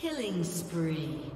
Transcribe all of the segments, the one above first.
Killing spree.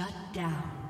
Shut down.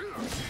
Blue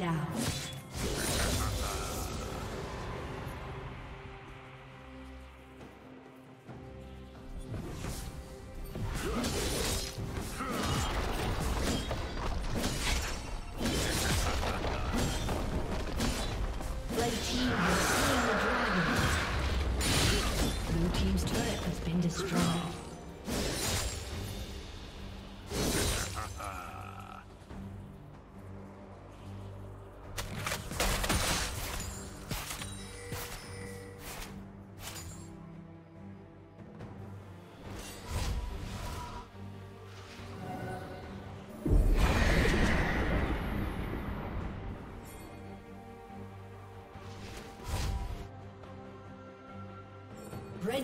down.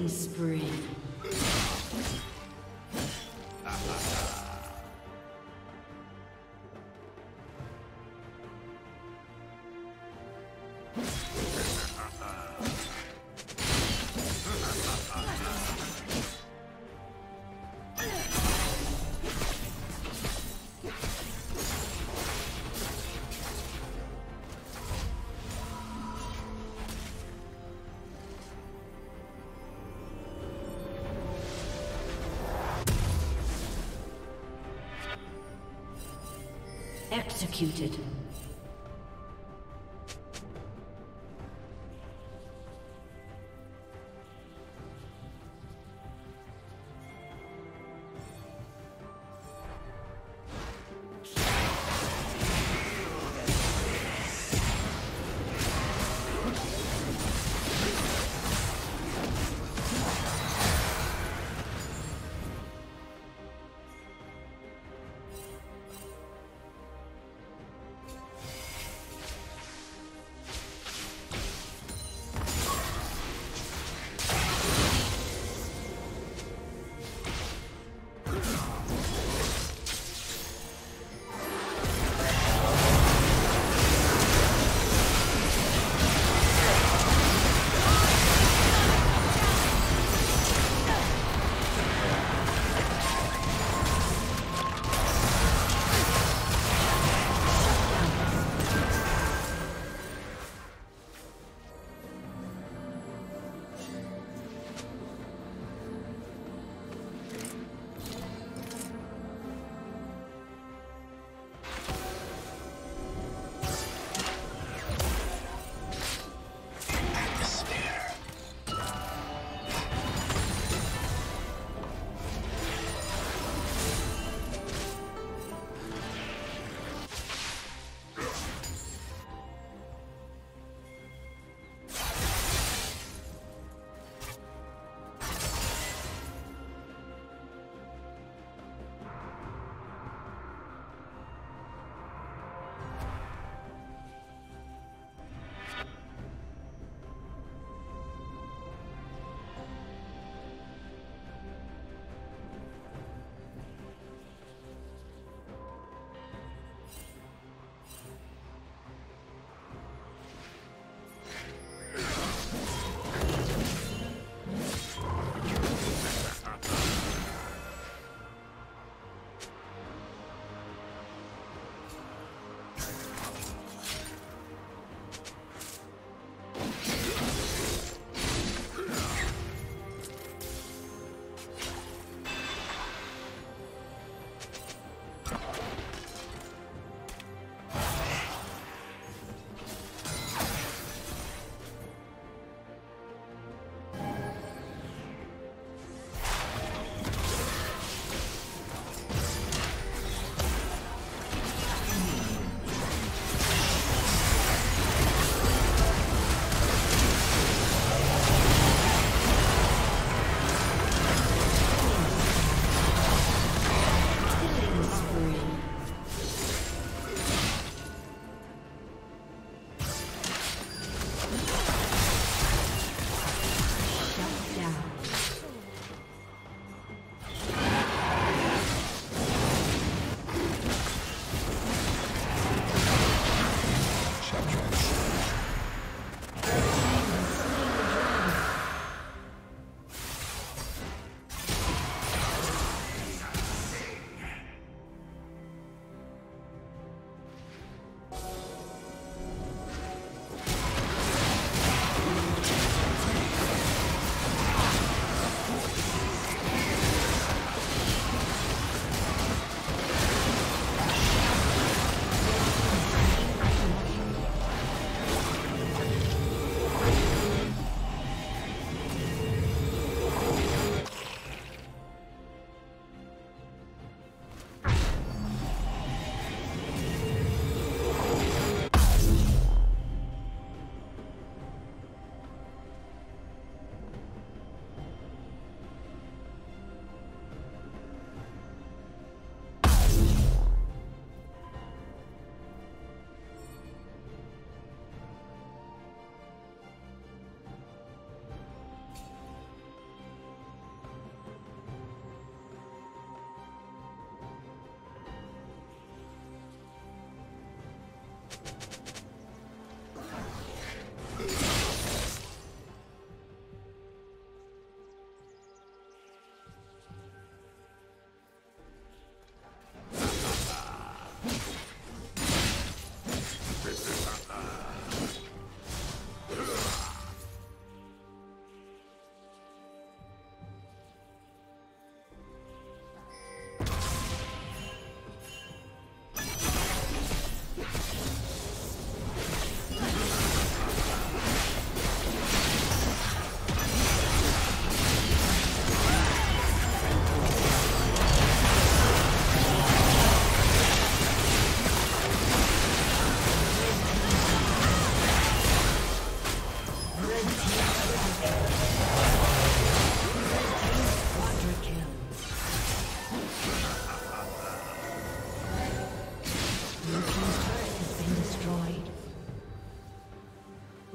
Killing spree. Executed.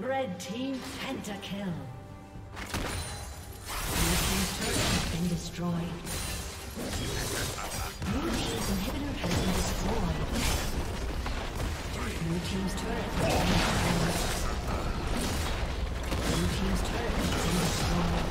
Red team pentakill. Blue team's turret has been destroyed. Blue team's inhibitor has been destroyed. Blue team's turret has been destroyed. Blue team's turret has been destroyed.